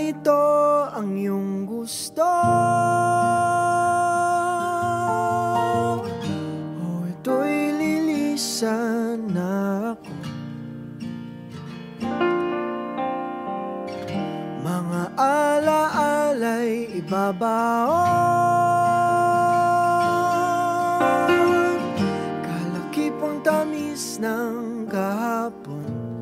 ito ang iyong gusto. O oh, ito'y lilisan ako. Mga alaala'y ibabaon. Kalakip ang tamis ng kahapon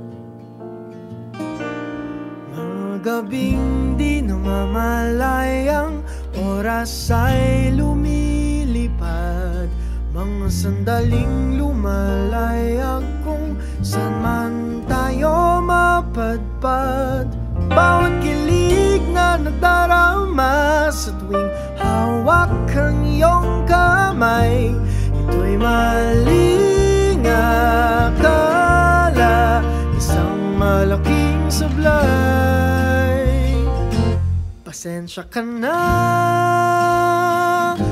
gabing di namamalayang Oras ay lumilipad. Mga sandaling lumalayag Kung saan man tayo mapadpad. Bawat kilig na nagdarama Sa tuwing hawak ang iyong kamay Ito'y maling akala Isang malaking sablay Pasensya ka na.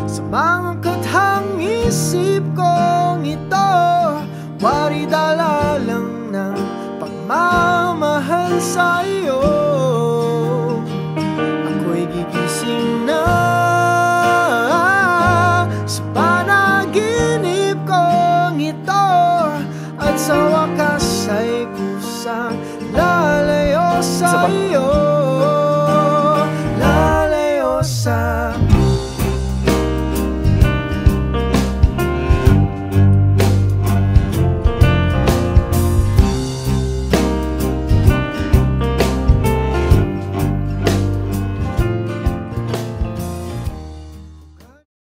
Sa mga kathang isip kong ito Wari dala lang ng pagmamahal sa iyo Ako'y gigising na. Sa panaginip kong ito At sa wakas ay kusang lalayo sa Isa pa? iyo